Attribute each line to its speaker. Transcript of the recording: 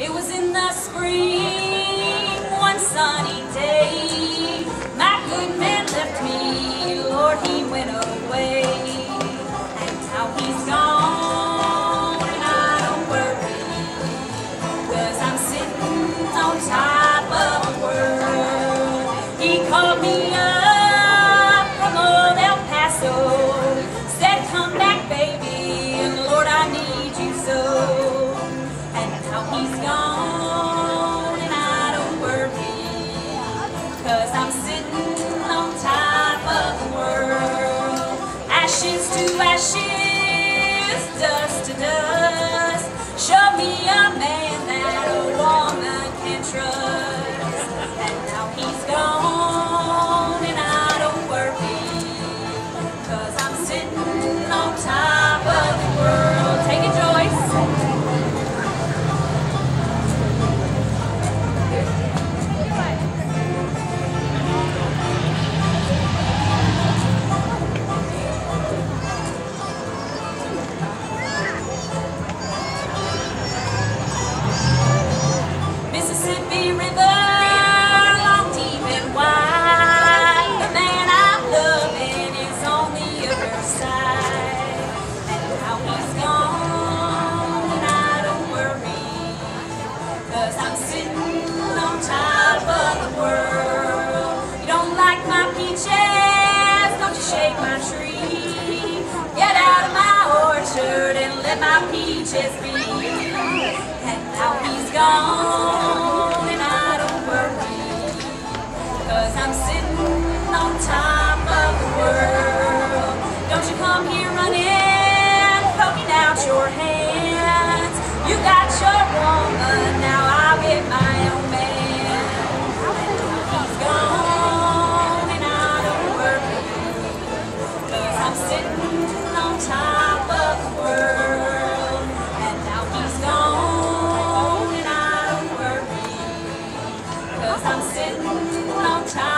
Speaker 1: It was in the spring, one sunny teaches me And now he's gone and I don't worry. Cause I'm sitting on top of the world. Don't you come here running, poking out your hand. Cause I'm sitting on top.